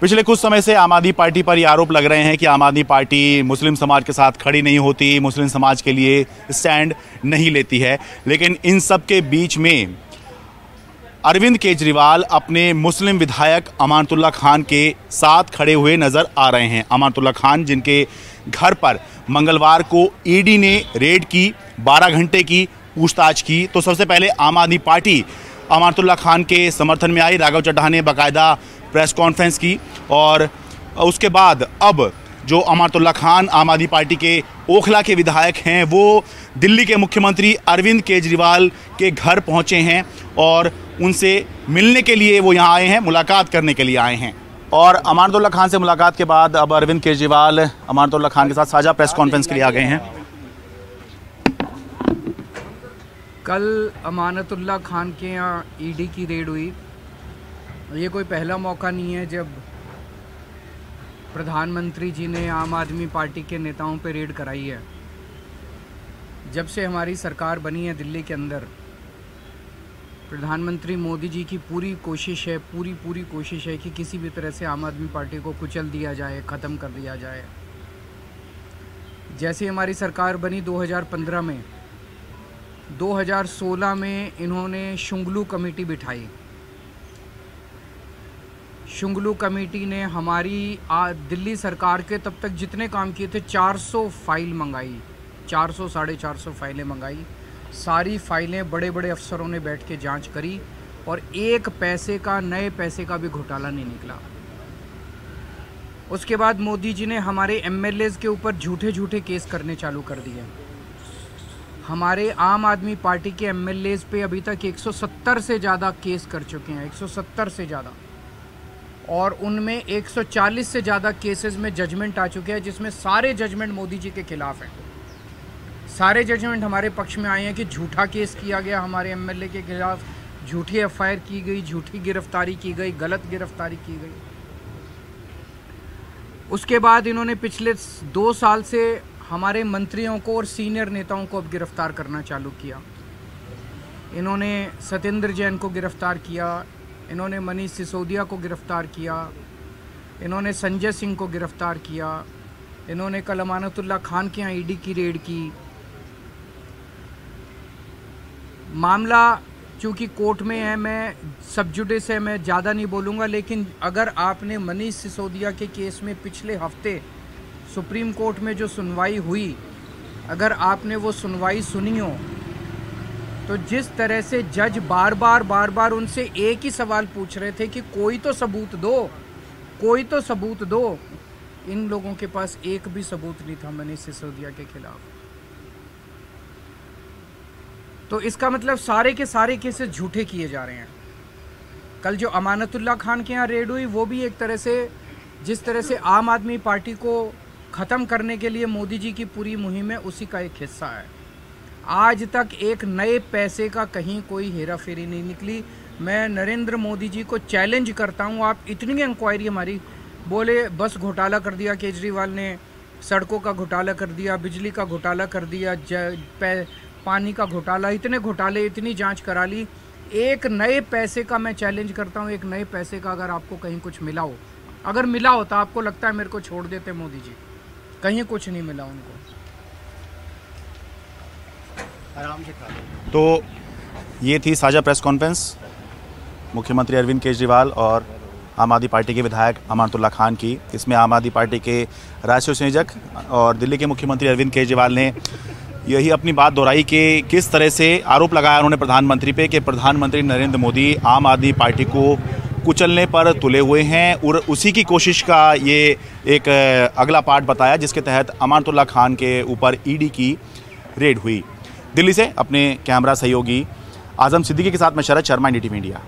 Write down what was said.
पिछले कुछ समय से आम आदमी पार्टी पर ये आरोप लग रहे हैं कि आम आदमी पार्टी मुस्लिम समाज के साथ खड़ी नहीं होती, मुस्लिम समाज के लिए स्टैंड नहीं लेती है। लेकिन इन सब के बीच में अरविंद केजरीवाल अपने मुस्लिम विधायक अमानतुल्ला खान के साथ खड़े हुए नज़र आ रहे हैं। अमानतुल्ला खान, जिनके घर पर मंगलवार को ईडी ने रेड की 12 घंटे की पूछताछ की। तो सबसे पहले आम आदमी पार्टी अमानतुल्ला खान के समर्थन में आई। राघव चड्ढा ने बाकायदा प्रेस कॉन्फ्रेंस की और उसके बाद अब जो अमातुल्ला खान आम आदमी पार्टी के ओखला के विधायक हैं, वो दिल्ली के मुख्यमंत्री अरविंद केजरीवाल के घर पहुँचे हैं और उनसे मिलने के लिए वो यहाँ आए हैं, मुलाकात करने के लिए आए हैं। और अमानतुल्ला खान से मुलाकात के बाद अब अरविंद केजरीवाल अमानतुल्ला खान के साथ साझा प्रेस कॉन्फ्रेंस के लिए आ गए हैं। कल अमानतुल्ला खान के यहाँ ईडी की रेड हुई। ये कोई पहला मौका नहीं है जब प्रधानमंत्री जी ने आम आदमी पार्टी के नेताओं पर रेड कराई है। जब से हमारी सरकार बनी है दिल्ली के अंदर, प्रधानमंत्री मोदी जी की पूरी कोशिश है, पूरी पूरी कोशिश है कि किसी भी तरह से आम आदमी पार्टी को कुचल दिया जाए, ख़त्म कर दिया जाए। जैसे हमारी सरकार बनी 2015 में 2016 में इन्होंने शुंगलू कमेटी बिठाई। शुंगलू कमेटी ने हमारी आ, दिल्ली सरकार के तब तक जितने काम किए थे 400 फ़ाइल मंगाई। 400 सौ साढ़े चार फाइलें मंगाई। सारी फाइलें बड़े बड़े अफसरों ने बैठ के जाँच करी और एक पैसे का नए पैसे का भी घोटाला नहीं निकला। उसके बाद मोदी जी ने हमारे एम के ऊपर झूठे झूठे केस करने चालू कर दिए। हमारे आम आदमी पार्टी के एम पे अभी तक 170 से ज़्यादा केस कर चुके हैं 170 से ज़्यादा। और उनमें 140 से ज़्यादा केसेस में जजमेंट आ चुके हैं, जिसमें सारे जजमेंट मोदी जी के खिलाफ हैं। सारे जजमेंट हमारे पक्ष में आए हैं कि झूठा केस किया गया हमारे एमएलए के खिलाफ, झूठी एफआईआर की गई, झूठी गिरफ्तारी की गई, गलत गिरफ्तारी की गई। उसके बाद इन्होंने पिछले दो साल से हमारे मंत्रियों को और सीनियर नेताओं को अब गिरफ़्तार करना चालू किया। इन्होंने सत्येंद्र जैन को गिरफ़्तार किया इन्होंने मनीष सिसोदिया को गिरफ़्तार किया, इन्होंने संजय सिंह को गिरफ़्तार किया, इन्होंने कल अमानतुल्ला खान के यहाँ ईडी की रेड की। मामला चूँकि कोर्ट में है, मैं सब जुडिस है, मैं ज़्यादा नहीं बोलूँगा, लेकिन अगर आपने मनीष सिसोदिया के केस में पिछले हफ़्ते सुप्रीम कोर्ट में जो सुनवाई हुई, अगर आपने वो सुनवाई सुनी हो तो जिस तरह से जज बार बार बार बार उनसे एक ही सवाल पूछ रहे थे कि कोई तो सबूत दो, कोई तो सबूत दो, इन लोगों के पास एक भी सबूत नहीं था मनीष सिसोदिया के खिलाफ। तो इसका मतलब सारे के सारे केसेस झूठे किए जा रहे हैं। कल जो अमानतुल्ला खान के यहाँ रेड हुई, वो भी एक तरह से, जिस तरह से आम आदमी पार्टी को ख़त्म करने के लिए मोदी जी की पूरी मुहिम है, उसी का एक हिस्सा है। आज तक एक नए पैसे का कहीं कोई हेरा फेरी नहीं निकली। मैं नरेंद्र मोदी जी को चैलेंज करता हूँ। आप इतनी इंक्वायरी हमारी, बोले, बस घोटाला कर दिया केजरीवाल ने, सड़कों का घोटाला कर दिया, बिजली का घोटाला कर दिया पानी का घोटाला, इतने घोटाले, इतनी जाँच करा ली। एक नए पैसे का मैं चैलेंज करता हूँ। एक नए पैसे का अगर आपको कहीं कुछ मिला हो, अगर मिला हो तो आपको लगता है मेरे को छोड़ देते मोदी जी। कहीं कुछ नहीं मिला उनको। आराम से खा तो ये थी साझा प्रेस कॉन्फ्रेंस। मुख्यमंत्री अरविंद केजरीवाल और आम आदमी पार्टी के विधायक अमानतुल्ला खान की। इसमें आम आदमी पार्टी के राष्ट्रीय संयोजक और दिल्ली के मुख्यमंत्री अरविंद केजरीवाल ने यही अपनी बात दोहराई कि किस तरह से आरोप लगाया उन्होंने प्रधानमंत्री पे कि प्रधानमंत्री नरेंद्र मोदी आम आदमी पार्टी को कुचलने पर तुले हुए हैं और उसी की कोशिश का ये एक अगला पार्ट बताया, जिसके तहत अमानतुल्ला खान के ऊपर ईडी की रेड हुई। दिल्ली से अपने कैमरा सहयोगी आज़म सिद्दीकी के साथ मैं शरद शर्मा टी इंडिया